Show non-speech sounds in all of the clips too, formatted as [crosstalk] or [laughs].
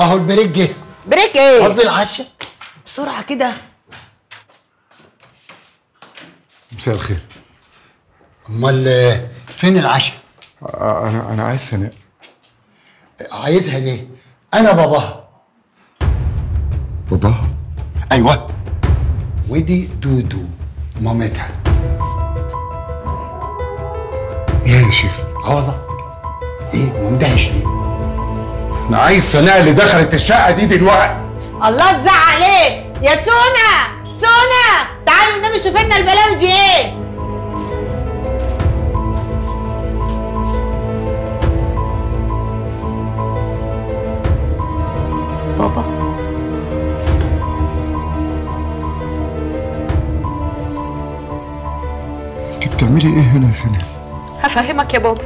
اهو ال break جه. break إيه؟ قصدي العشاء. بسرعة كده. مساء الخير. امال فين العشاء؟ آه، أنا أنا عايز سناء عايزها ليه؟ أنا باباها. باباها؟ أيوه. ودي دودو مامتها. لا يا شيخ. آه والله. إيه مندهش ليه؟ أنا عايز سناء اللي دخلت الشقة دي دلوقتي. الله تزعق ليه يا سونا سونا تعالي والنبي شوف لنا البلاوي دي إيه؟ بابا. انت بتعملي إيه هنا يا سناء هفهمك يا بابا.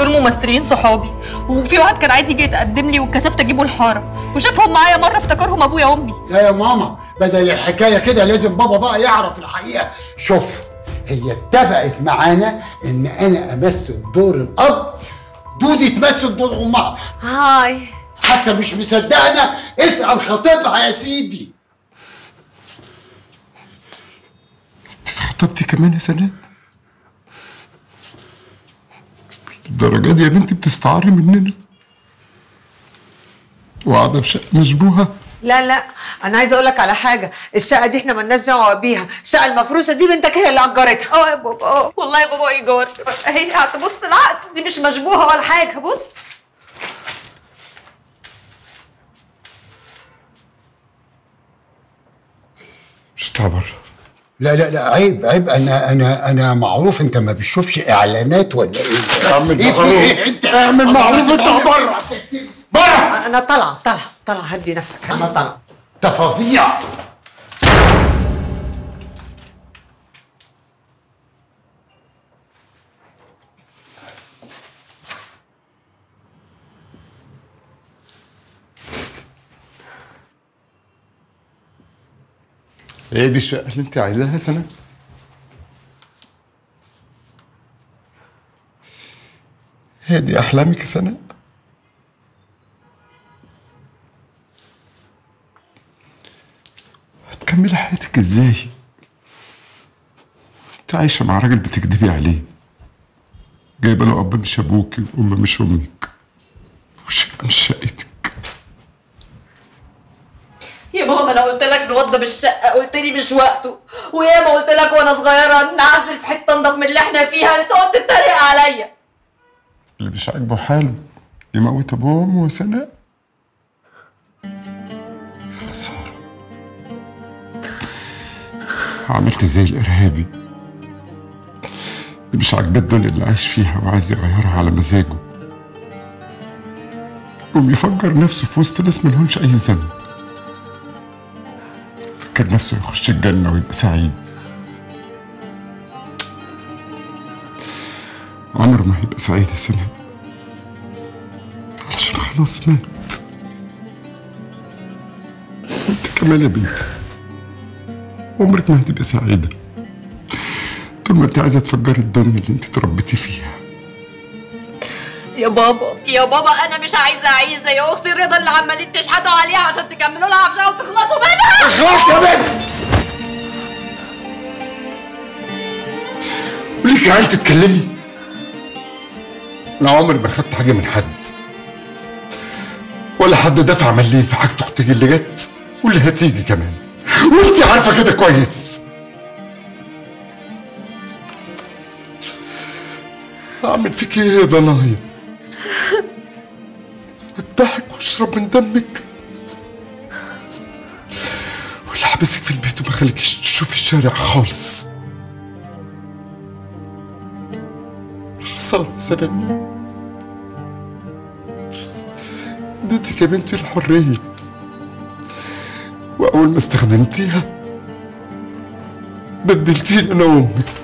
دول ممثلين صحابي. وفي واحد كان عايز يجي يتقدم لي واتكسفت اجيبه الحارة. وشافهم معايا مرة افتكرهم أبويا وأمي. لا يا ماما بدل الحكاية كده لازم بابا بقى يعرف الحقيقة. شوف هي اتفقت معانا إن أنا أمثل دور الأب دودي تمثل دور أمها. هاي. حتى مش مصدقنا اسأل خطيبها يا سيدي. خطبتي كمان يا سناء الدرجة دي يا بنتي بتستعري مننا. وقاعدة في شقة مشبوهة. لا لا أنا عايزة أقول لك على حاجة. الشقة دي إحنا مالناش دعوة بيها. الشقة المفروشة دي بنتك هي اللي أجرتها. آه يا بابا آه والله يا بابا إيجار. هي هتبص العقد دي مش مشبوهة ولا حاجة. بص. مش هطلع بره. لا لا لا عيب عيب. أنا أنا أنا معروف أنت ما بتشوفش إعلانات ولا إيه؟ أعمل إيه في معروف. إيه أنت أعمل معروف اطلع بره بره. أنا طالعه طالعه طالعه هدي نفسك. أنا طالعه انت فظيع هي دي الشقة اللي أنت عايزاها سناء هي دي أحلامك يا سناء هتكملي حياتك إزاي؟ أنت عايشة مع راجل بتكدبي عليه. جايبة له أب مش أبوكي وأم مش أمك. وشقة مش شقتك يا ماما قلت لك نوضب الشقة قلت لي مش وقته. وياما قلت لك وأنا صغيرة نعزل في حتة انضف من اللي إحنا فيها تقعد تتريق عليا. اللي مش عاجبه حاله يموت أبوه وأمه وسناء يا خسارة عملت زي الإرهابي. اللي مش عاجباه الدنيا اللي عايش فيها وعايز يغيرها على مزاجه. قوم يفجر نفسه في وسط ناس ملهمش أي ذنب فكر نفسه يخش الجنة ويبقى سعيد. عمره ما هيبقى سعيد سناء علشان خلاص مات. انت كمان يا بنتي عمرك ما هتبقى سعيدة. طول ما انت عايزة تفجري الدنيا اللي انت تربيتي فيها يا بابا. يا بابا أنا مش عايزة أعيش زي أختي رضا اللي عمالين تشحتوا عليها عشان تكملوا لها عفشها وتخلصوا منها. خلاص يا بنت. وليك يا عيل تتكلمي أنا عمري ما خدت حاجة من حد. ولا حد دفع مليم في حاجة أختي اللي جت. واللي هتيجي كمان. وأنت عارفة كده كويس. أعمل فيك إيه يا ضنايا؟ اذبحك واشرب من دمك. ولا حبسك في البيت وما خليكيش تشوفي الشارع خالص. خسارة سلام. اديتك يا بنتي الحرية. وأول ما استخدمتيها بدلتيني أنا وأمك.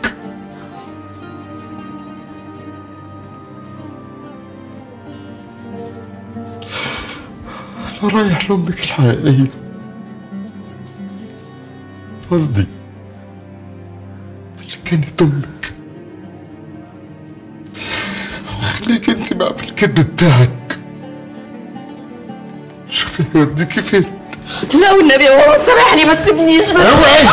رايح لأمك الحقيقية قصدي. اللي كانت أمك وخليك أنت بقى في الكذب بتاعك. شوف فين يوديكي فين لا والنبي ماما سامحني ما تسيبنيش. اوعي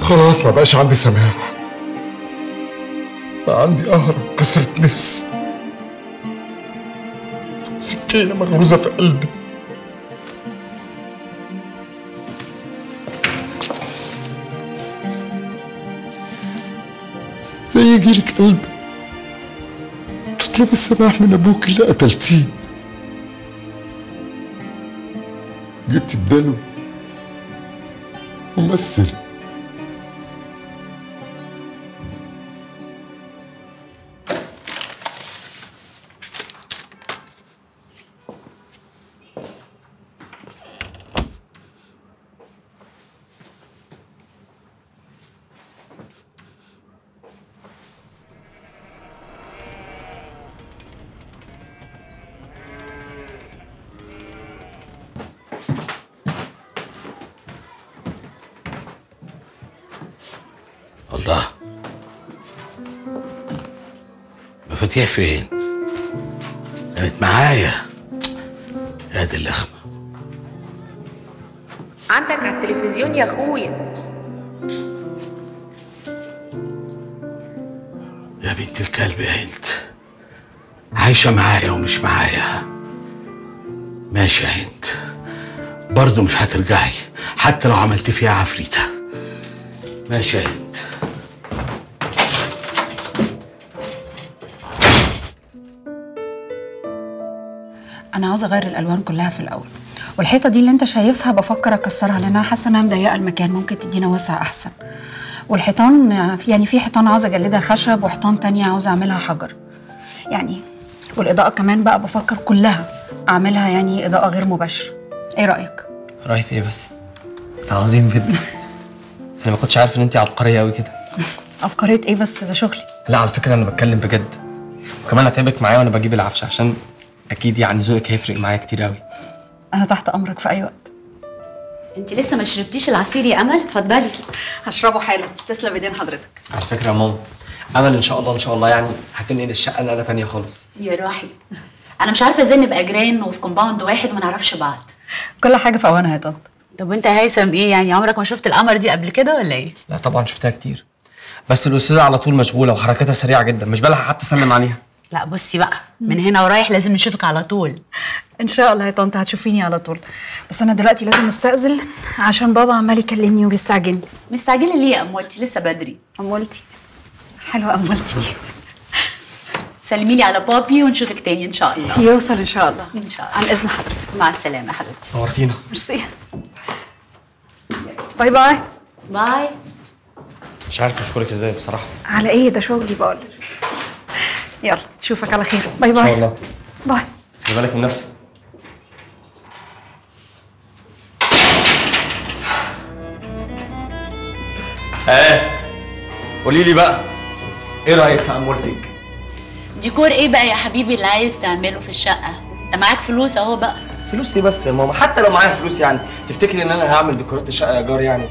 خلاص ما بقاش عندي سماح. بقى عندي قهر كسرة نفس. سكينة مغروزة في قلبي. زي يجيلك قلب تطلب السماح من أبوك اللي قتلتيه. جبت بداله ممثل مفاتيح فين؟ كانت معايا. يا دي اللخمة عندك على التلفزيون يا اخويا يا بنت الكلب يا هند. عايشة معايا ومش معايا. ماشي يا هند. برضه مش هترجعي حتى لو عملت فيها عفريتة. ماشي يا هند. أنا عاوزة أغير الألوان كلها في الأول. والحيطة دي اللي أنت شايفها بفكر أكسرها لأن أنا حاسة انها مضيقه المكان ممكن تدينا وسع أحسن. والحيطان يعني في حيطان عاوزة أجلدها خشب وحيطان تانية عاوزة أعملها حجر. يعني والإضاءة كمان بقى بفكر كلها أعملها يعني إضاءة غير مباشرة. إيه رأيك؟ رأيي في إيه بس؟ عظيم جدا. [laughs] أنا ما كنتش عارف إن انت عبقرية قوي كده. افكاريه إيه بس؟ ده شغلي. لا على فكرة أنا بتكلم بجد. وكمان هتعبك معايا وأنا بجيب العفش عشان أكيد يعني ذوقك هيفرق معايا كتير قوي أنا تحت أمرك في أي وقت. أنت لسه ما شربتيش العصير يا أمل؟ اتفضلي. هشربه حالا. تسلم إيدين حضرتك. على فكرة يا ماما أمل إن شاء الله إن شاء الله يعني هتنقل الشقة نقله تانية خالص. يا روحي. أنا مش عارفة إزاي نبقى جيران وفي compound واحد وما نعرفش بعض. كل حاجة في أوانها يا طنط. طب وأنت هيثم إيه يعني؟ عمرك ما شفت القمر دي قبل كده ولا إيه؟ لا طبعا شفتها كتير. بس الأستاذة على طول مشغولة وحركاتها سريعة جدا مش بلحق حتى أسلم عليها. لا بصي بقى من هنا ورايح لازم نشوفك على طول. إن شاء الله يا طنط هتشوفيني على طول. بس أنا دلوقتي لازم أستأذن عشان بابا عمال يكلمني وبيستعجلني. مستعجلة ليه يا امولتي لسه بدري. امولتي حلوة امولتي دي. سلمي لي على بابي ونشوفك تاني إن شاء الله. يوصل إن شاء الله. إن شاء عن الله إذن حضرتك. مع السلامة حبيبتي. نورتينا. merci. Bye bye. Bye. مش عارف أشكرك إزاي بصراحة. على إيه؟ ده شغلي بقول. يلا أشوفك على خير. Bye إن bye شاء الله. Bye. خلي بالك من نفسك. آه قولي لي بقى إيه رأيك في امورتك ديكور إيه بقى يا حبيبي اللي عايز تعمله في الشقة؟ أنت معاك فلوس أهو بقى. فلوس إيه بس يا ماما؟ حتى لو معايا فلوس يعني تفتكري إن أنا هعمل ديكورات الشقة ايجار يعني؟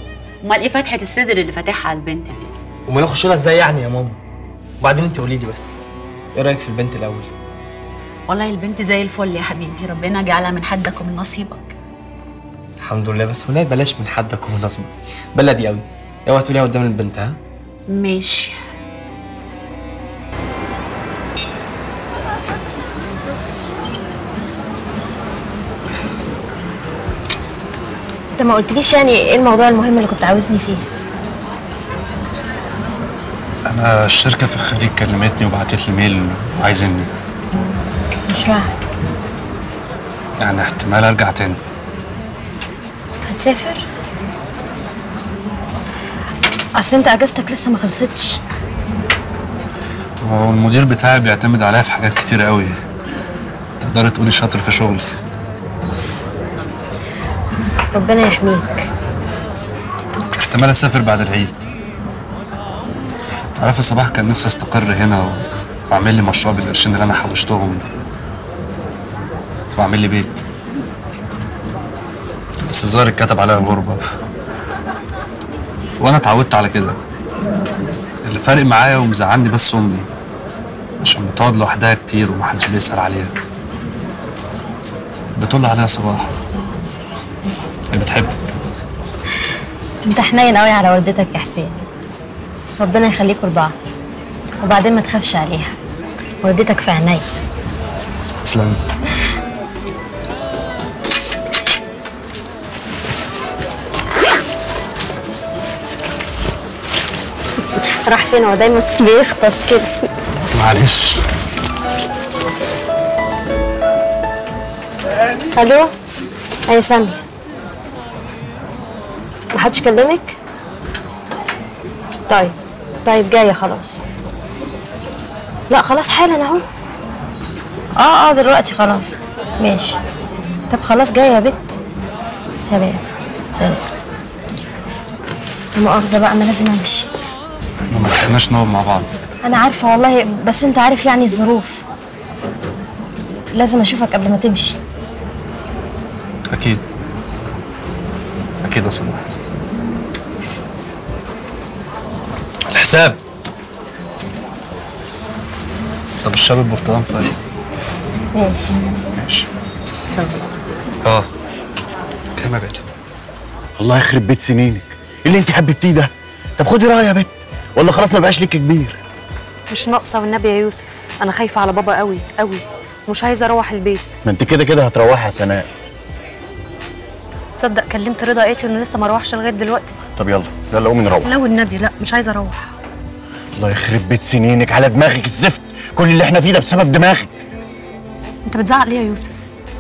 أمال إيه فتحة الصدر اللي فاتحها على البنت دي؟ أمال أخش لها إزاي يعني يا ماما؟ وبعدين أنت قولي لي بس. إيه رأيك في البنت الأول؟ والله البنت زي الفل يا حبيبي. ربنا جعلها من حدك ومن نصيبك الحمد لله بس ولا بلاش من حدك ومن نصبك بلدي قوي اوعى تقوليها قدام البنت ها؟ ماشي. انت ما قلتليش يعني إيه الموضوع المهم اللي كنت عاوزني فيه؟ أنا الشركة في الخليج كلمتني وبعتت لي ميل وعايزني مش فاهم. يعني احتمال أرجع تاني. هتسافر؟ أصل أنت أجازتك لسه ما خلصتش. هو المدير بتاعي بيعتمد عليا في حاجات كتير قوي. تقدري تقولي شاطر في شغلي ربنا يحميك. احتمال أسافر بعد العيد. تعرف يا صباح كان نفسي أستقر هنا. وأعمل لي مشروع بالقرشين اللي أنا حوشتهم. وأعمل لي بيت. بس الظاهر اتكتب عليا الغربة وأنا اتعودت على كده. اللي فارق معايا ومزعلني بس أمي. عشان بتقعد لوحدها كتير ومحدش بيسأل عليها. بتقول عليها صباح. هي بتحبك انت حنين قوي على والدتك يا حسين. ربنا يخليكوا لبعض وبعدين ما تخافش عليها. والدتك في عينيا. تسلمي راح فين؟ هو دايما بيختص كده. معلش. ألو؟ أي سامي. محدش كلمك؟ طيب. طيب جاية خلاص. لا خلاص حالا اهو. آه آه دلوقتي خلاص. ماشي. طب خلاص جاية يا بت. سلام. سلام. لا مؤاخذة بقى أنا لازم أمشي. ما لحقناش نقعد مع بعض. أنا عارفة والله بس أنت عارف يعني الظروف. لازم أشوفك قبل ما تمشي. أكيد. أكيد يا صباح الحساب طب الشاب البرتقال طيب. ماشي. ماشي. سلام آه. كام يا باشا الله يخرب بيت سنينك. إيه اللي أنت حببتيه ده؟ طب خدي رايه يا بت ولا خلاص ما بقاش ليك كبير. مش ناقصة والنبي يا يوسف. أنا خايفة على بابا قوي قوي. مش عايزة أروح البيت. ما أنت كده كده هتروحي يا سناء. تصدق كلمت رضا قالت لي إنه لسه ما روحش لغاية دلوقتي؟ طب يلا يلا قومي نروح. لا والنبي لا مش عايزة أروح. الله يخرب بيت سنينك على دماغك الزفت. كل اللي إحنا فيه ده بسبب دماغك. انت بتزعق ليه يا يوسف؟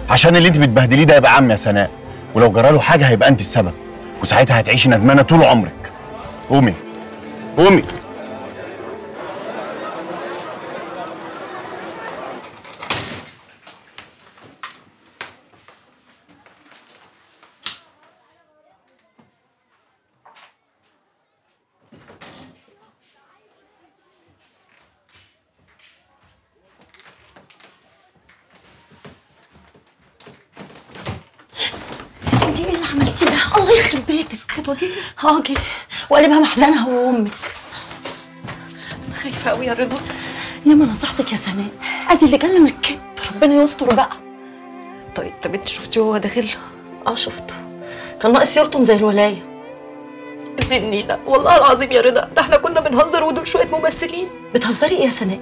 عشان اللي انت بتبهدليه ده يبقى عم يا سناء. ولو جراله حاجة هيبقى انت السبب. وساعتها هتعيشي ندمانة طول عمرك. قومي. قومي انت إيه اللي عملتيه ده؟ الله يخرب بيتك هاجي وقلبها محزنه هو وأمك. خايفة قوي يا رضا. يا ما نصحتك يا سناء. أدي اللي جالنا من الكذب. ربنا يستر بقى. طيب طب أنت شفتيه وهو داخل آه شفته. كان ناقص يرطم زي الولاية. لا والله العظيم يا رضا ده إحنا كنا بنهزر ودول شوية ممثلين. بتهزري إيه يا سناء؟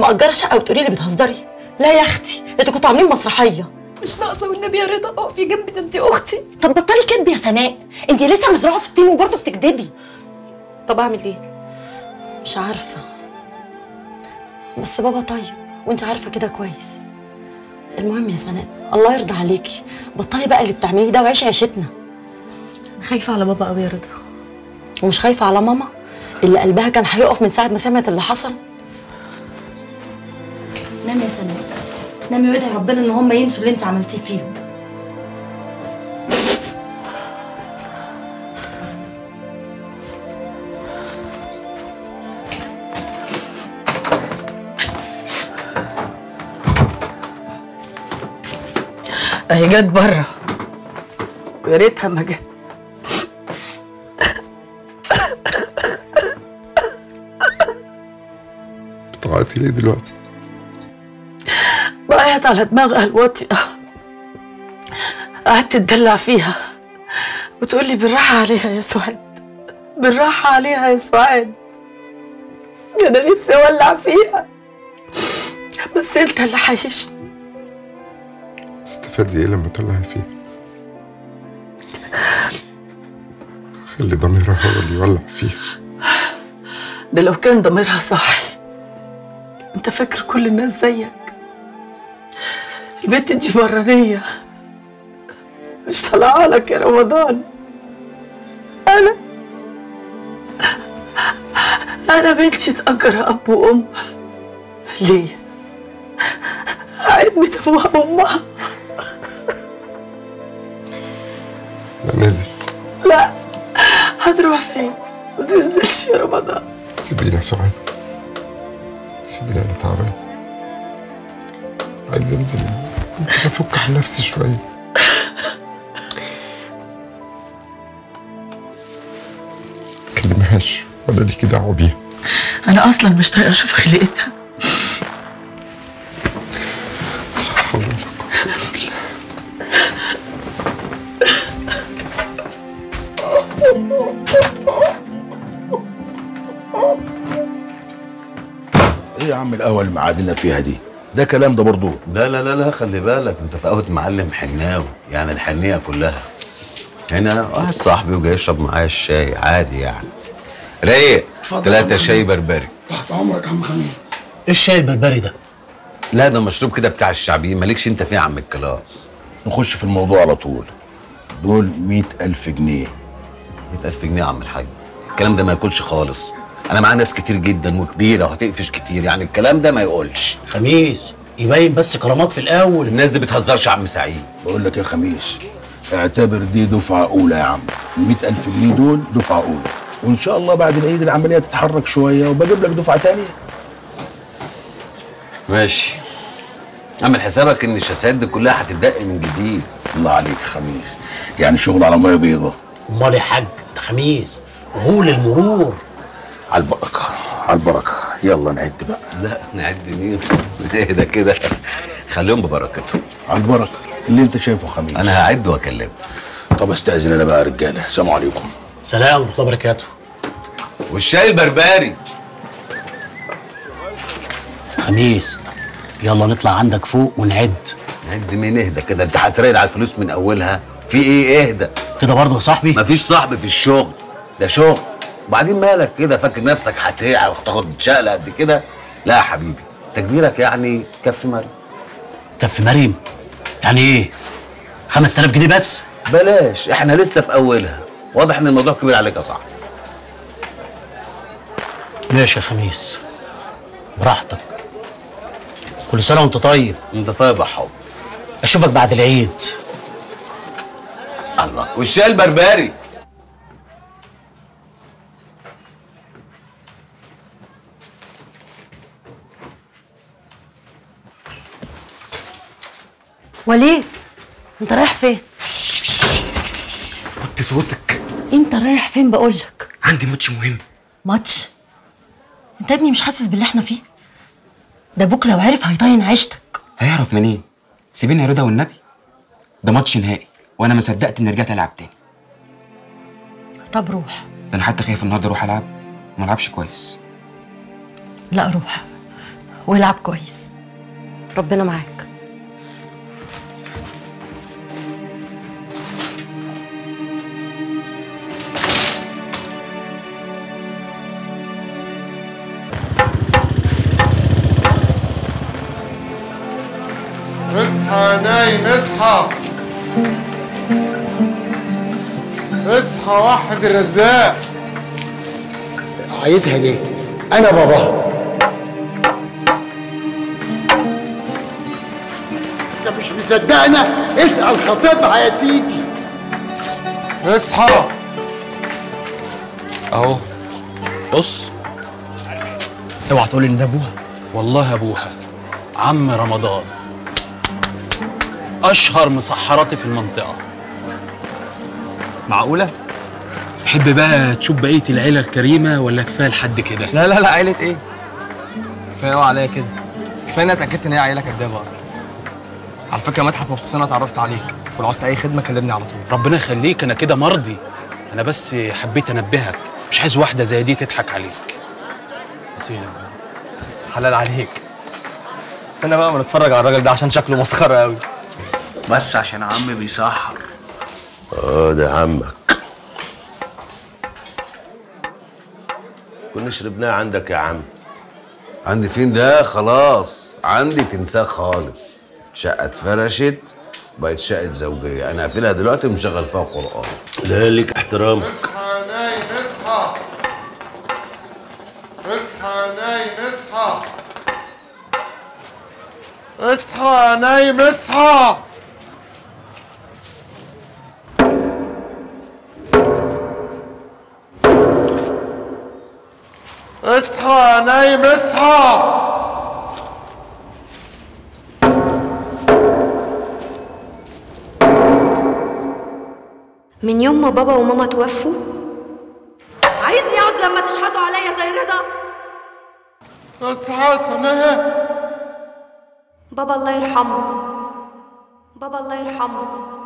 مأجرة شقة وتقولي لي بتهزري؟ لا يا أختي أنتوا كنتوا عاملين مسرحية. مش ناقصة والنبي يا رضا. اقفي جنبي ده انت أختي. طب بطلي كدب يا سناء. انت لسه مزروعة في الطين وبرضه بتكدبي طب اعمل إيه؟ مش عارفة. بس بابا طيب وانت عارفة كده كويس. المهم يا سناء الله يرضى عليكي. بطلي بقى اللي بتعمليه ده وعيشي عيشتنا. أنا خايفة على بابا قوي يا رضا. ومش خايفة على ماما؟ اللي قلبها كان هيقف من ساعة ما سمعت اللي حصل. نامي يا سناء. نامي وادعي ربنا إن هم ينسوا اللي أنت عملتيه فيهم. أهي جت بره. يا ريتها ما جت. بتعيطي ليه دلوقتي؟ على دماغها الواطية قعدت تدلع فيها. وتقول لي بالراحة عليها يا سعاد بالراحة عليها يا سعاد أنا نفسي أولع فيها. بس أنت اللي حيشني. تستفادي إيه لما تولعي فيه؟ خلي ضميرها هو اللي يولع فيه ده لو كان ضميرها صاحي. أنت فاكر كل الناس زيك. البنت دي مرانية. مش طالعة لك يا رمضان. أنا أنا بنتي تأجر أب وأم. ليه؟ عدمة أبوها وأمها لا نزل لا هتروح فين؟ ما تنزلش يا رمضان. سيبيني يا سعاد. سيبيني أنا تعبان. عايز أنزل. بفك عن نفسي شوية تكلمهاش ولا ليكي دعوة بيها. أنا أصلا مش طايقة أشوف خلقتها. إيه يا عم الأول معادنا فيها دي؟ ده كلام ده برضه لا لا لا لا خلي بالك انت في قهوه معلم حناوي يعني الحنية كلها. هنا واحد صاحبي وجاي يشرب معايا الشاي عادي يعني. رايق. اتفضل يا ثلاثة عم شاي بربري. تحت عمرك يا عم خميس. إيه الشاي البربري ده؟ لا ده مشروب كده بتاع الشعبيين مالكش انت فيه يا عم ال class. نخش في الموضوع على طول. دول مئة ألف جنيه. مئة ألف جنيه يا عم الحاج. الكلام ده ما ياكلش خالص. أنا معايا ناس كتير جدا وكبيرة وهتقفش كتير يعني الكلام ده ما يقولش. خميس يبين بس كرامات في الأول. الناس دي بتهزرش يا عم سعيد. بقول لك يا خميس؟ اعتبر دي دفعة أولى يا عم. المئة ألف جنيه دول دفعة أولى. وإن شاء الله بعد العيد العملية تتحرك شوية وبجيب لك دفعة تانية. ماشي. أعمل حسابك إن الشاسات دي كلها هتتدق من جديد. الله عليك يا خميس. يعني شغل على مية بيضة. أمال يا حاج ده خميس غول المرور. على البركة على البركة. يلا نعد بقى. لا نعد مين؟ [laughs] إيه ده كده؟ خليهم ببركتهم على البركة. اللي انت شايفه خميس. أنا هعد واكلمك طب استأذن أنا بقى يا رجالة. السلام عليكم. سلام ورحمة الله وبركاته. والشاي البربري. خميس يلا نطلع عندك فوق ونعد. عد مين؟ اهدى كده؟ أنت هتراقد على الفلوس من أولها. في إيه؟ اهدى كده برضه يا صاحبي؟ مفيش صاحبي في الشغل. ده شغل. وبعدين مالك كده؟ فاكر نفسك هتقع وتاخد شقلة قد كده؟ لا يا حبيبي تكبيرك يعني كف مريم. كف مريم؟ يعني إيه؟ 5000 جنيه بس؟ بلاش إحنا لسه في أولها. واضح إن الموضوع كبير عليك يا صاحبي. ماشي يا خميس. براحتك. كل سنة وانت طيب. انت طيب يا حب. أشوفك بعد العيد. الله. والشاي البربري. وليد انت رايح فين؟ وطي صوتك. انت رايح فين بقولك؟ عندي ماتش مهم. ماتش؟ انت يا ابني مش حاسس باللي إحنا فيه؟ ده أبوك لو عرف هيطين عيشتك. هيعرف منين؟ سيبيني يا رضا والنبي. ده ماتش نهائي وأنا ما صدقت اني رجعت العب تاني. طب روح. ده أنا حتى خايف النهارده أروح العب. وما العبش كويس. لا روح والعب كويس. ربنا معاك. اصحى وحد الرزاق. عايزها ليه؟ أنا باباها. انت مش مصدقنا؟ اسأل خطيبها يا سيدي. اصحى. أهو. بص. اوعى تقول إن ده أبوها. والله أبوها. عم رمضان. أشهر مسحراتي في المنطقة. معقولة؟ تحب بقى تشوف بقية العيلة الكريمة ولا كفاية لحد كده؟ لا لا لا عيلة إيه؟ كفاية قوي عليا كده. كفاية إني اتأكدت إن هي عيلة كدابة أصلا. على فكرة مدحت مبسوط إن أنا اتعرفت عليك. ولو عاوزت أي خدمة كلمني على طول. ربنا يخليك أنا كده مرضي. أنا بس حبيت أنبهك. مش عايز واحدة زي دي تضحك عليك. اصيله حلال عليك. استنى بقى ما نتفرج على الراجل ده عشان شكله مسخرة قوي بس عشان عمي بيسحر. آه ده عمك. كنا شربناه عندك يا عم. عندي فين ده؟ خلاص. عندي تنساه خالص. شقة اتفرشت بقت شقة زوجية. أنا قافلها دلوقتي ومشغل فيها قرآن. لا ليك احترامك اصحى نايم اصحى اصحى نايم اصحى. اصحى نايم اصحى. اصحى نايم اصحى من يوم ما بابا وماما توفوا؟ عايزني أقعد لما تشحتوا عليا زي رضا. اصحى سناء بابا الله يرحمه. بابا الله يرحمه.